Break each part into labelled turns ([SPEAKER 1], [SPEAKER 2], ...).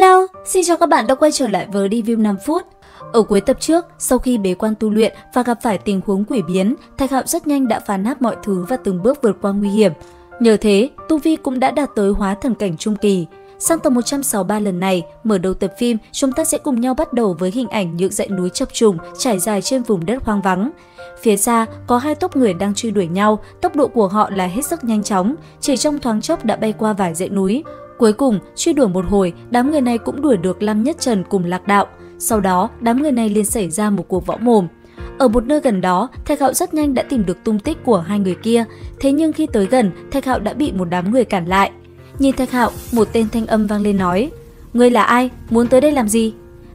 [SPEAKER 1] Hello, xin chào các bạn đã quay trở lại với review 5 phút. Ở cuối tập trước, sau khi bế quan tu luyện và gặp phải tình huống quỷ biến, Thạch Hạo rất nhanh đã phá nát mọi thứ và từng bước vượt qua nguy hiểm. Nhờ thế, Tu Vi cũng đã đạt tới hóa thần cảnh trung kỳ. Sang tập 163 lần này, mở đầu tập phim, chúng ta sẽ cùng nhau bắt đầu với hình ảnh những dãy núi chập trùng trải dài trên vùng đất hoang vắng. Phía xa có hai tốp người đang truy đuổi nhau, tốc độ của họ là hết sức nhanh chóng, chỉ trong thoáng chốc đã bay qua vài dãy núi. Cuối cùng, truy đuổi một hồi, đám người này cũng đuổi được Lam Nhất Trần cùng Lạc Đạo. Sau đó, đám người này liền xảy ra một cuộc võ mồm. Ở một nơi gần đó, Thạch Hạo rất nhanh đã tìm được tung tích của hai người kia. Thế nhưng khi tới gần, Thạch Hạo đã bị một đám người cản lại. Nhìn Thạch Hạo, một tên thanh âm vang lên nói: "Ngươi là ai? Muốn tới đây làm gì?"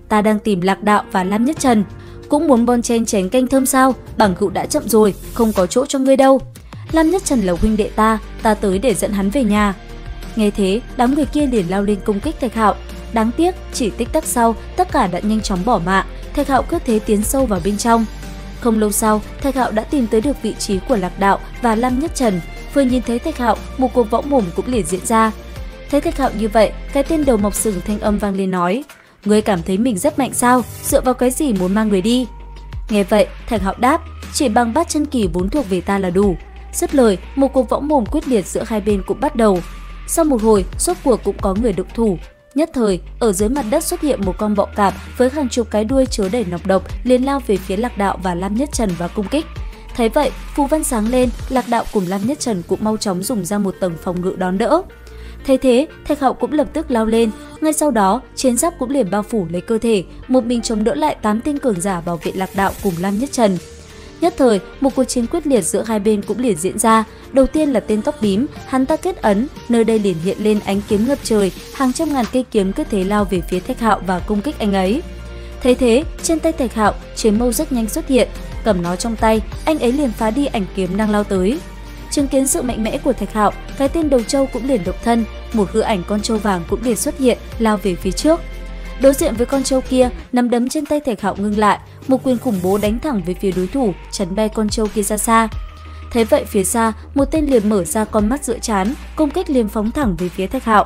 [SPEAKER 1] "Ta đang tìm Lạc Đạo và Lam Nhất Trần." Cũng muốn bon chen chén canh thơm sao? Bằng cụ đã chậm rồi, không có chỗ cho ngươi đâu. Lam Nhất Trần là huynh đệ ta, ta tới để dẫn hắn về nhà. Nghe thế, đám người kia liền lao lên công kích Thạch Hạo. Đáng tiếc, chỉ tích tắc sau, tất cả đã nhanh chóng bỏ mạng, Thạch Hạo cứ thế tiến sâu vào bên trong. Không lâu sau, Thạch Hạo đã tìm tới được vị trí của Lạc Đạo và Lam Nhất Trần. Vừa nhìn thấy Thạch Hạo, một cuộc võ mồm cũng liền diễn ra. Thấy Thạch Hạo như vậy, cái tên đầu mọc sừng thanh âm vang lên nói: "Ngươi cảm thấy mình rất mạnh sao? Dựa vào cái gì muốn mang người đi?" Nghe vậy, Thạch Hạo đáp: "Chỉ bằng bát chân kỳ vốn thuộc về ta là đủ." Dứt lời, một cuộc võ mồm quyết liệt giữa hai bên cũng bắt đầu. Sau một hồi, rốt cuộc cũng có người động thủ. Nhất thời, ở dưới mặt đất xuất hiện một con bọ cạp với hàng chục cái đuôi chứa đầy nọc độc liền lao về phía Lạc Đạo và Lam Nhất Trần và công kích. Thấy vậy, phù văn sáng lên, Lạc Đạo cùng Lam Nhất Trần cũng mau chóng dùng ra một tầng phòng ngự đón đỡ. Thấy thế, Thạch Hạo cũng lập tức lao lên, ngay sau đó, chiến giáp cũng liền bao phủ lấy cơ thể, một mình chống đỡ lại 8 tên cường giả bảo vệ Lạc Đạo cùng Lam Nhất Trần. Nhất thời, một cuộc chiến quyết liệt giữa hai bên cũng liền diễn ra. Đầu tiên là tên tóc bím, hắn ta kết ấn, nơi đây liền hiện lên ánh kiếm ngập trời, hàng trăm ngàn cây kiếm cứ thế lao về phía Thạch Hạo và công kích anh ấy. Thấy thế, trên tay Thạch Hạo, chiến mâu rất nhanh xuất hiện, cầm nó trong tay, anh ấy liền phá đi ảnh kiếm đang lao tới. Chứng kiến sự mạnh mẽ của Thạch Hạo, cái tên đầu trâu cũng liền động thân, một hư ảnh con trâu vàng cũng liền xuất hiện, lao về phía trước. Đối diện với con trâu kia, nắm đấm trên tay Thạch Hạo ngưng lại, một quyền khủng bố đánh thẳng về phía đối thủ, chấn bay con trâu kia ra xa. Thế vậy phía xa, một tên liền mở ra con mắt giữa chán, công kích liền phóng thẳng về phía Thạch Hạo.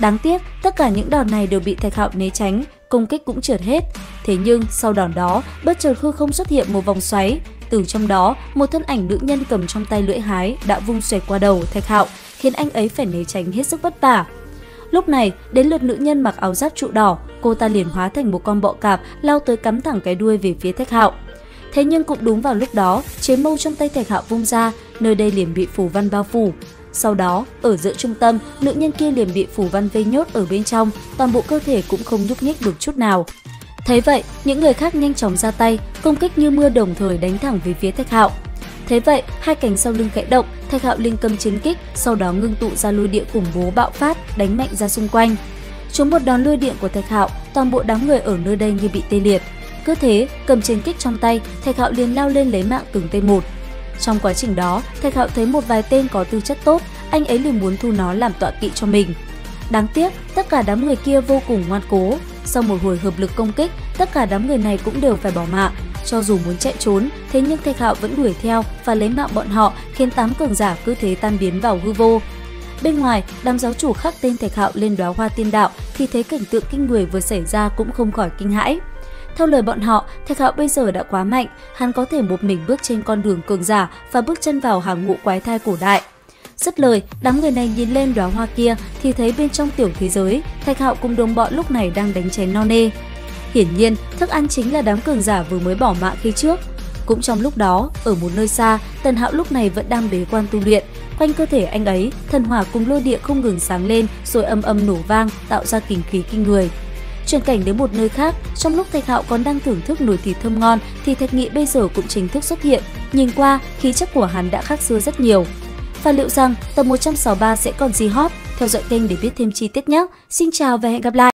[SPEAKER 1] Đáng tiếc, tất cả những đòn này đều bị Thạch Hạo né tránh, công kích cũng trượt hết. Thế nhưng, sau đòn đó, bất chợt hư không xuất hiện một vòng xoáy, từ trong đó, một thân ảnh nữ nhân cầm trong tay lưỡi hái đã vung xoẹt qua đầu Thạch Hạo, khiến anh ấy phải né tránh hết sức vất vả. Lúc này, đến lượt nữ nhân mặc áo giáp trụ đỏ, cô ta liền hóa thành một con bọ cạp lao tới cắm thẳng cái đuôi về phía Thạch Hạo. Thế nhưng cũng đúng vào lúc đó, chế mâu trong tay Thạch Hạo vung ra, nơi đây liền bị phủ văn bao phủ. Sau đó, ở giữa trung tâm, nữ nhân kia liền bị phủ văn vây nhốt ở bên trong, toàn bộ cơ thể cũng không nhúc nhích được chút nào. Thấy vậy, những người khác nhanh chóng ra tay, công kích như mưa đồng thời đánh thẳng về phía Thạch Hạo. Thế vậy, hai cánh sau lưng khẽ động, Thạch Hạo linh cầm chiến kích, sau đó ngưng tụ ra lôi địa khủng bố bạo phát, đánh mạnh ra xung quanh. Chúng một đòn lôi điện của Thạch Hạo, toàn bộ đám người ở nơi đây như bị tê liệt. Cứ thế, cầm chiến kích trong tay, Thạch Hạo liền lao lên lấy mạng từng tên một. Trong quá trình đó, Thạch Hạo thấy một vài tên có tư chất tốt, anh ấy liền muốn thu nó làm tọa kỵ cho mình. Đáng tiếc, tất cả đám người kia vô cùng ngoan cố. Sau một hồi hợp lực công kích, tất cả đám người này cũng đều phải bỏ mạng. Cho dù muốn chạy trốn, thế nhưng Thạch Hạo vẫn đuổi theo và lấy mạng bọn họ, khiến tám cường giả cứ thế tan biến vào hư vô. Bên ngoài, đám giáo chủ khắc tên Thạch Hạo lên đóa hoa tiên đạo thì thấy cảnh tượng kinh người vừa xảy ra cũng không khỏi kinh hãi. Theo lời bọn họ, Thạch Hạo bây giờ đã quá mạnh, hắn có thể một mình bước trên con đường cường giả và bước chân vào hàng ngũ quái thai cổ đại. Dứt lời, đám người này nhìn lên đóa hoa kia thì thấy bên trong tiểu thế giới, Thạch Hạo cùng đồng bọn lúc này đang đánh chén no nê. Hiển nhiên, thức ăn chính là đám cường giả vừa mới bỏ mạng khi trước. Cũng trong lúc đó, ở một nơi xa, Tần Hạo lúc này vẫn đang bế quan tu luyện. Quanh cơ thể anh ấy, thần hỏa cùng lôi địa không ngừng sáng lên rồi âm âm nổ vang, tạo ra kình khí kinh người. Chuyển cảnh đến một nơi khác, trong lúc Thạch Hạo còn đang thưởng thức nồi thịt thơm ngon thì Thạch Nghị bây giờ cũng chính thức xuất hiện. Nhìn qua, khí chất của hắn đã khác xưa rất nhiều. Và liệu rằng tập 163 sẽ còn gì hot? Theo dõi kênh để biết thêm chi tiết nhé. Xin chào và hẹn gặp lại!